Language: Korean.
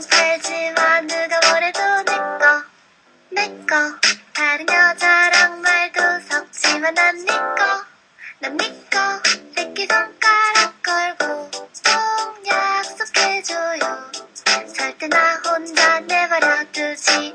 살지만 누가 뭐래도 내꺼? 내꺼. 다른 여자랑 말도 섞지만 난 니꺼. 난 니꺼. 새끼 손가락 걸고 꼭 약속해줘요. 절대 나 혼자 내버려두지.